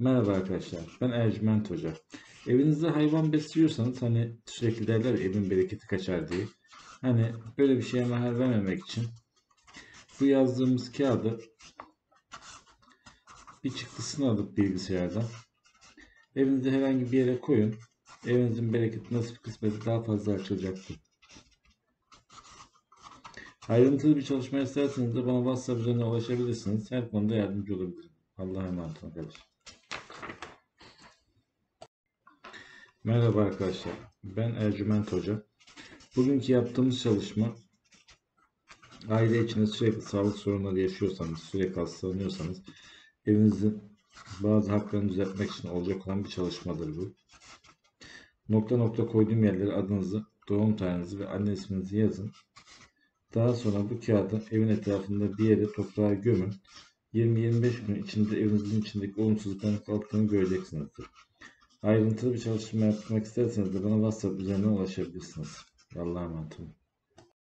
Merhaba arkadaşlar, ben Ercüment Hoca. Evinizde hayvan besliyorsanız hani sürekli derler evin bereketi kaçar diye. Hani böyle bir şeye mahal vermemek için bu yazdığımız kağıdı bir çıktısını alıp bilgisayardan evinizde herhangi bir yere koyun. Evinizin bereketi nasip kısmeti daha fazla açılacaktır. Ayrıntılı bir çalışma isterseniz de bana WhatsApp üzerinden ulaşabilirsiniz. Her konuda yardımcı olabilirim. Allah'a emanet olun arkadaşlar. Merhaba arkadaşlar. Ben Ercüment Hoca. Bugünkü yaptığımız çalışma aile içinde sürekli sağlık sorunları yaşıyorsanız, sürekli hastalanıyorsanız evinizin bazı haklarını düzeltmek için olacak olan bir çalışmadır bu. Nokta nokta koyduğum yerlere adınızı, doğum tarihinizi ve anne isminizi yazın. Daha sonra bu kağıdı evin etrafında bir yere toprağa gömün. 20-25 gün içinde evinizin içindeki olumsuzlukların kalktığını göreceksinizdir. Ayrıntılı bir çalışma yapmak isterseniz de bana WhatsApp üzerinden ulaşabilirsiniz. Allah'a emanet olun.